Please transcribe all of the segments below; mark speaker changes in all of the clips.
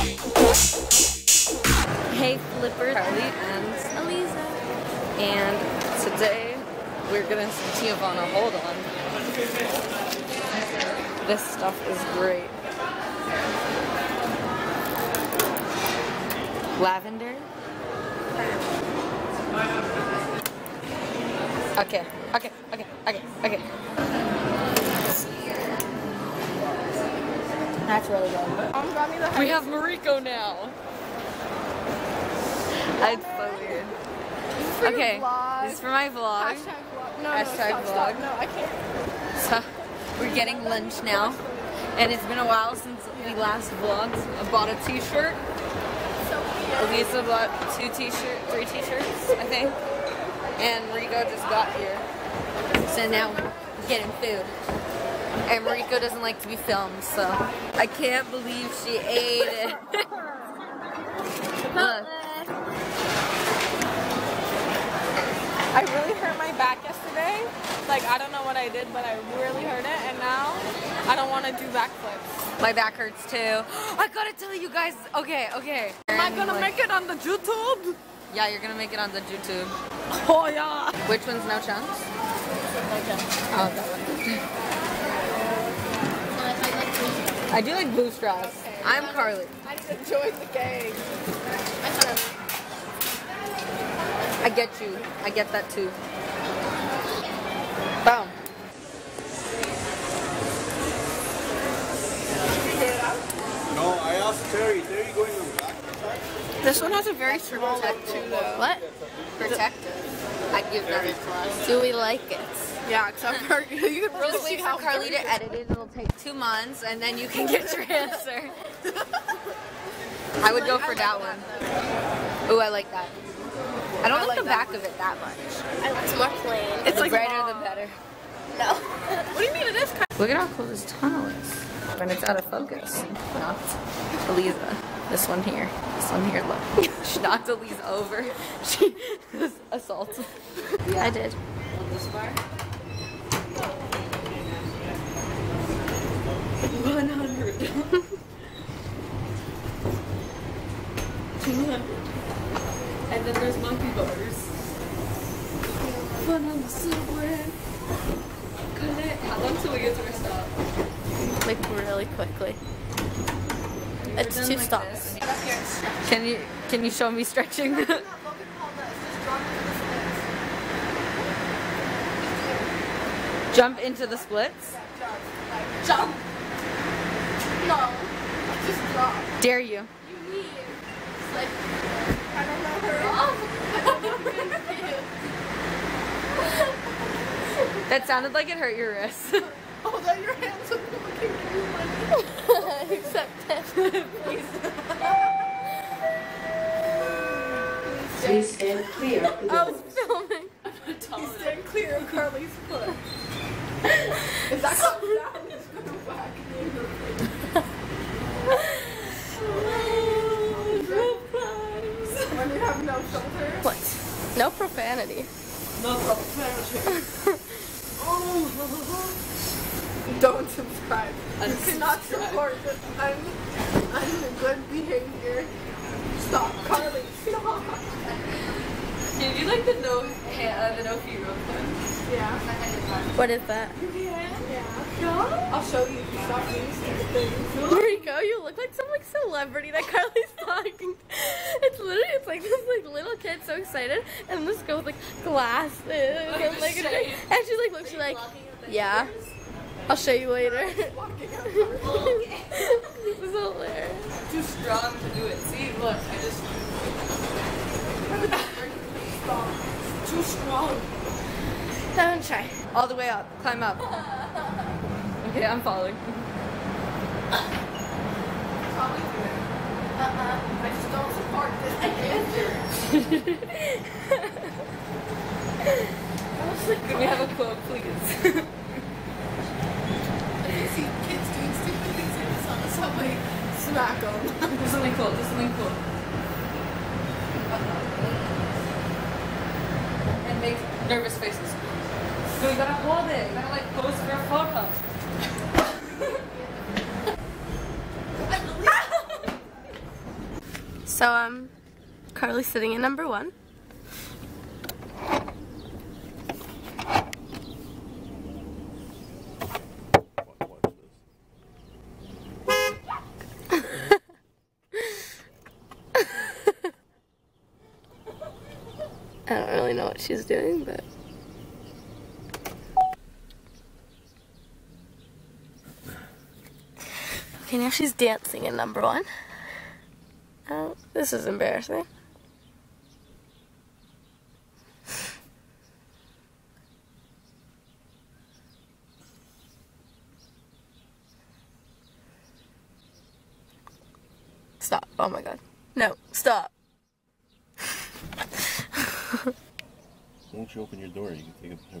Speaker 1: Hey Flipper, Carly and
Speaker 2: Aliza.
Speaker 1: and today we're gonna see Teavana. Hold on. This stuff is great. Lavender. Okay, okay, okay, okay, okay.
Speaker 2: That's really good.
Speaker 3: Mom got me the
Speaker 1: We have Mariko now. It's so weird. Okay, this is for my vlog.
Speaker 3: Hashtag vlog. No,
Speaker 1: Hashtag
Speaker 3: no, stop, stop.
Speaker 1: vlog.
Speaker 3: No, I can't.
Speaker 1: So we're getting lunch now, and it's been a while since we last vlogged. I bought a T-shirt. Aliza bought two t-shirts, three T-shirts, I think, and Rico just got here. So now we're getting food. And Mariko doesn't like to be filmed, so I can't believe she ate it. Look.
Speaker 3: I really hurt my back yesterday. Like I don't know what I did, but I really hurt it, and now I don't want to do backflips.
Speaker 1: My back hurts too. I gotta tell you guys. Okay, okay.
Speaker 3: Am I gonna make it on the YouTube?
Speaker 1: Yeah, you're gonna make it on the YouTube.
Speaker 3: Oh yeah.
Speaker 1: Which one's no chunks? Oh, that one. I do like blue straws. I'm Carly.
Speaker 3: I just joined the gang.
Speaker 1: I get you. I get that too. Boom.
Speaker 4: No, I asked Terry. Terry going on back.
Speaker 3: This one has a very small lip too, though.
Speaker 2: What?
Speaker 1: Protective. I give that a plus.
Speaker 2: Do we like it?
Speaker 3: Yeah, except for you can really
Speaker 1: Just
Speaker 3: see
Speaker 1: wait
Speaker 3: how
Speaker 1: for Carly to edit it. It'll take two months, and then you can get your answer. I would go for that one. Ooh, I like that. I don't
Speaker 3: I
Speaker 1: like,
Speaker 3: like
Speaker 1: the
Speaker 3: that
Speaker 1: back of it that much.
Speaker 2: It's more plain.
Speaker 3: It's
Speaker 1: the
Speaker 3: like
Speaker 1: brighter
Speaker 3: raw.
Speaker 1: the better.
Speaker 2: No.
Speaker 3: What do you mean it is kind
Speaker 1: Look at how cool this tunnel is. When it's out of focus. Knocked Aliza. This one here. This one here, look. she knocked Aliza over. She was assaulted. Yeah.
Speaker 2: I did.
Speaker 1: This bar? 100. 200. And then there's monkey bars. Fun on the subway. Collect. How long till we get to our stop?
Speaker 2: Like really quickly. It's
Speaker 1: We're done
Speaker 2: two
Speaker 1: like
Speaker 2: stops.
Speaker 1: this. Can you can you show me stretching? Jump into the splits.
Speaker 3: Jump. No. Just drop.
Speaker 1: Dare you.
Speaker 3: You like, I don't know her.
Speaker 1: That sounded like it hurt your wrist.
Speaker 3: Oh, Hold on your hands up looking through my
Speaker 2: Except it.
Speaker 5: Please stand clear of the
Speaker 3: I
Speaker 5: doors.
Speaker 3: was filming. He's stand clear of Carly's foot. If that comes down, he's gonna whack you. When you have no filter.
Speaker 2: What? No profanity.
Speaker 3: Don't subscribe. You cannot support this un, un good behavior. Stop, Carly. Stop.
Speaker 1: Can you do like the no uh, the no feet real quick?
Speaker 3: Yeah.
Speaker 2: What is that?
Speaker 3: Yeah. I'll show you. Stop doing stupid things.
Speaker 2: You look like some like celebrity that Carly's talking. It's literally it's like this like little kid so excited, and this girl with like glasses and like and she's like look she's like yeah. I'll show you later. this is hilarious.
Speaker 1: Too strong to do it. See, look, I just
Speaker 3: Too strong.
Speaker 2: Don't try.
Speaker 1: all the way up. Climb up. Okay, I'm following.
Speaker 3: Probably. Uh-uh. I just don't support this behavior.
Speaker 1: Can we have a quote, please?
Speaker 3: If you see kids doing stupid things like this on the subway, smack them.
Speaker 1: do something cool. Do something cool. And make nervous faces. So you gotta hold it. You gotta like pose for a photo.
Speaker 2: So um, Carly's sitting in number one. I don't really know what she's doing, but. Okay, now she's dancing in number one. Oh, this is embarrassing. Stop. Oh my god. No, stop.
Speaker 1: Won't you open your door? You can take a picture.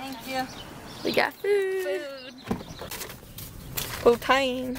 Speaker 6: Thank you.
Speaker 2: We got food.
Speaker 6: Food.
Speaker 2: Oh, time.